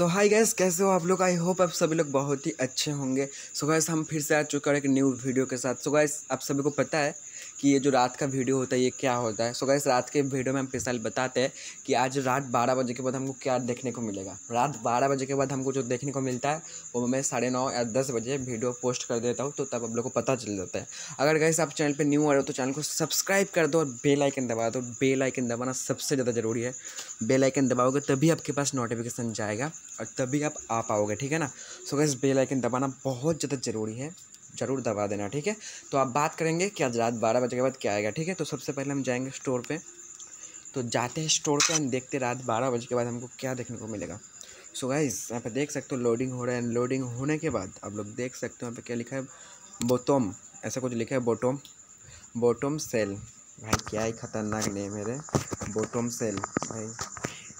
सो hi guys कैसे हो आप लोग? आई होप आप सभी लोग बहुत ही अच्छे होंगे। सो so गैस हम फिर से आ चुके हैं एक न्यू वीडियो के साथ। सो so गैस आप सभी को पता है कि ये जो रात का वीडियो होता है, ये क्या होता है? सो गैस रात के वीडियो में हम फिर साल बताते हैं कि आज रात बारह बजे के बाद हमको क्या देखने को मिलेगा। रात बारह बजे के बाद हमको जो देखने को मिलता है, वो मैं साढ़े नौ या दस बजे वीडियो पोस्ट कर देता हूँ तो तब आप लोग को पता चल जाता है। अगर गैस आप चैनल पर न्यू आ रहे हो तो चैनल को सब्सक्राइब कर दो और बेल आइकन दबा दो। बेल आइकन दबाना सबसे ज़्यादा ज़रूरी है। बेल आइकन दबाओगे, तभी आपके पास नोटिफिकेशन जाएगा और तभी आप आ पाओगे, ठीक है ना? सो गैस बेल आइकन दबाना बहुत ज़्यादा ज़रूरी है। ज़रूर दबा देना, ठीक है? तो आप बात करेंगे कि आज रात बारह बजे के बाद क्या आएगा, ठीक है? तो सबसे पहले हम जाएँगे स्टोर पे। तो जाते हैं स्टोर पे, हम देखते रात बारह बजे के बाद हमको क्या देखने को मिलेगा। सो गाइज़ यहाँ पे देख सकते हो लोडिंग हो रहा है। लोडिंग होने के बाद आप लोग देख सकते हो यहाँ पे क्या लिखा है। बोटोम ऐसा कुछ लिखा है बोटोम बोटोम सेल भाई, क्या ही खतरनाक नेम है रे। बोटोम सेल भाई,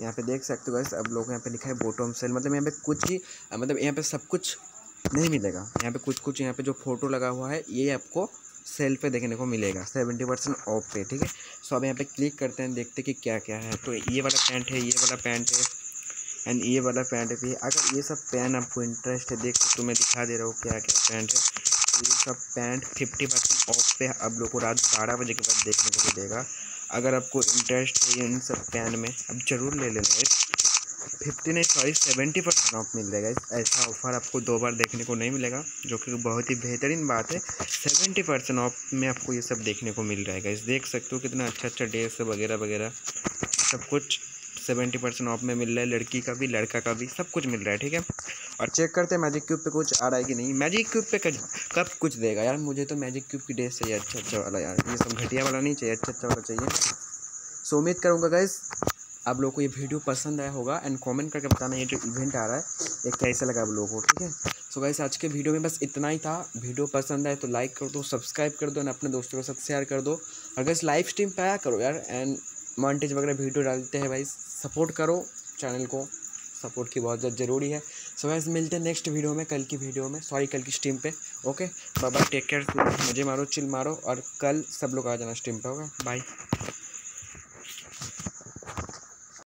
यहाँ पे देख सकते हो गैस अब लोग यहाँ पे लिखा है बोटोम सेल मतलब यहाँ पे कुछ ही मतलब यहाँ पे सब कुछ नहीं मिलेगा। यहाँ पे कुछ कुछ यहाँ पे जो फ़ोटो लगा हुआ है, ये आपको सेल पे देखने को मिलेगा, सेवेंटी परसेंट ऑफ़ पे, ठीक है? सो अब यहाँ पे क्लिक करते हैं देखते हैं कि क्या क्या है। तो ये वाला पैंट है, ये वाला पैंट है एंड ये वाला पैंट भी अगर ये सब पैंट आपको इंटरेस्ट है, देख तो मैं दिखा दे रहा हूँ क्या क्या पैंट है। ये सब पैंट फिफ्टी परसेंट ऑफ़ पे अब लोग को रात बारह बजे के बाद देखने को मिलेगा। अगर आपको इंटरेस्ट है इन सब पैन में अब ज़रूर ले लेना। फिफ्टी नहीं सॉरी सेवेंटी परसेंट ऑफ़ मिल जाएगा। ऐसा ऑफ़र आपको दो बार देखने को नहीं मिलेगा, जो कि बहुत ही बेहतरीन बात है। सेवेंटी परसेंट ऑफ़ में आपको ये सब देखने को मिल जाएगा। इस, देख सकते हो कितना अच्छा अच्छा ड्रेस वगैरह वगैरह। सब कुछ सेवेंटी परसेंट ऑफ़ में मिल रहा है। लड़की का भी, लड़का का भी, सब कुछ मिल रहा है, ठीक है? और चेक करते हैं मैजिक क्यूब पे कुछ आ रहा है कि नहीं? मैजिक क्यूब पे कब कुछ देगा? यार, मुझे तो मैजिक क्यूब की ड्रेस चाहिए। अच्छा अच्छा वाला यार, ये सब घटिया वाला नहीं चाहिए अच्छा अच्छा वाला चाहिए। सो उम्मीद करूँगा गैस आप लोग को ये वीडियो पसंद आया होगा एंड कमेंट करके बताना ये जो इवेंट आ रहा है, ये कैसा लगा आप लोगों को, ठीक है? सो गाइस आज के वीडियो में बस इतना ही था। वीडियो पसंद आए तो लाइक कर दो सब्सक्राइब कर दो एंड अपने दोस्तों के साथ शेयर कर दो। अगर इस लाइव स्ट्रीम पे आया, करो यार एंड मॉन्टेज वगैरह वीडियो डालते हैं भाई सपोर्ट करो चैनल को। सपोर्ट की बहुत ज़्यादा ज़रूरी है। सो गाइस मिलते हैं नेक्स्ट वीडियो में, कल की वीडियो में सॉरी कल की स्ट्रीम पे okay bye bye take care मज़े मारो चिल मारो, और कल सब लोग आ जाना स्ट्रीम पे ओके बाय